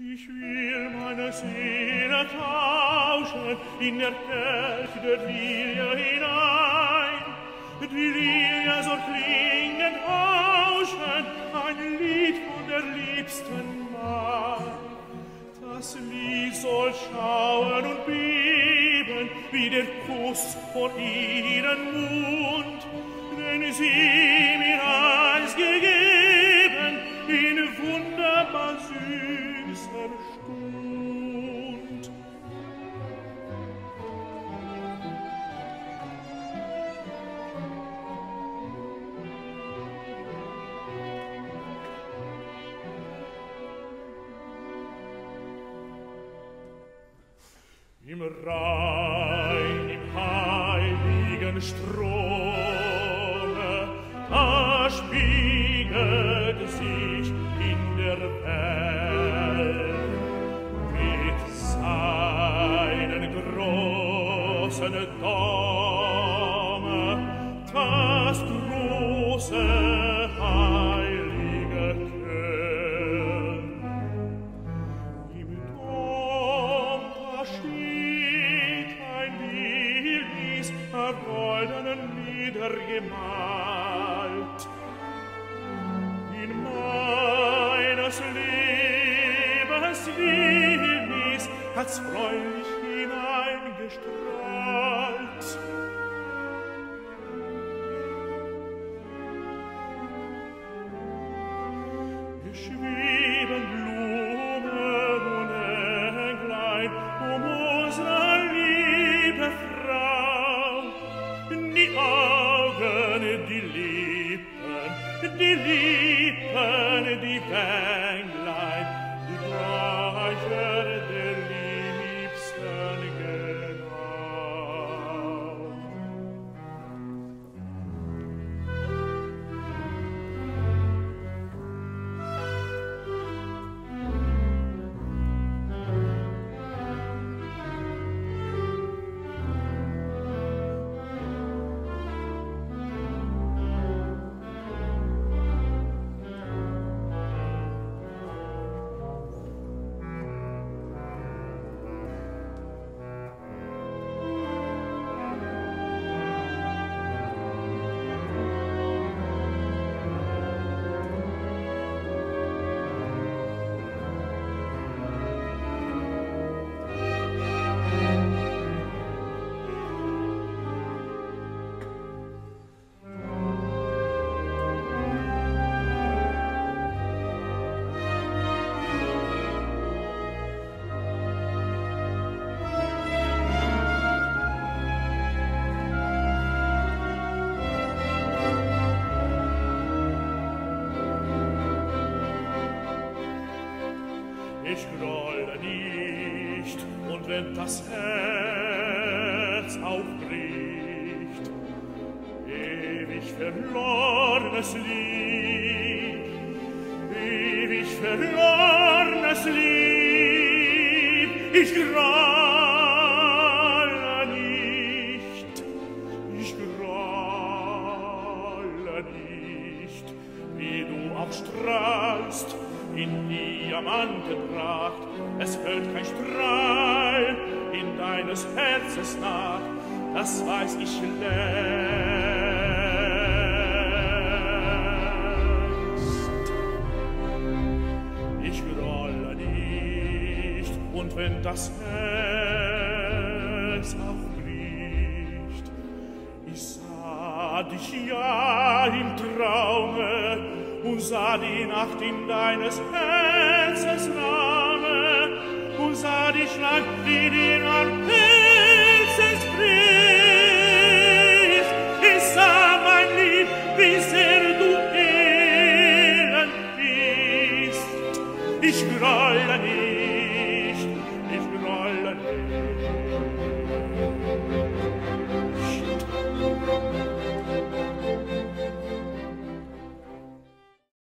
Ich will meine Seele tauschen in der Kelch der Lilie hinein. Die Lilie soll klingen tauschen, ein Lied von der liebsten Mai. Das Lied soll schauen und beben, wie der Kuss von ihren Mund, denn sie mir Im Rhein, im heiligen Strome, da spiegelt sich in der Welt mit seinen großen Dome das große goldenen Lieder gemalt. In meines Lebens Liebnis hat's freulich hineingestrahlt. Die Lippen, die Lippen, die Bänglein, ich grolle nicht, und wenn das Herz aufbricht, ewig verlorenes Lied, ewig verlorenes Lied, ich grolle nicht, ich grolle nicht, wie du auch strahlst, in Diamantenpracht. Es fällt kein Strahl in deines Herzens Nacht, das weiß ich längst. Ich grolle nicht, und wenn das Herz auch bricht, ich sah dich ja im Traume, und sah die Nacht in deines Herzens Name. Und sah dich lang wie die Nacht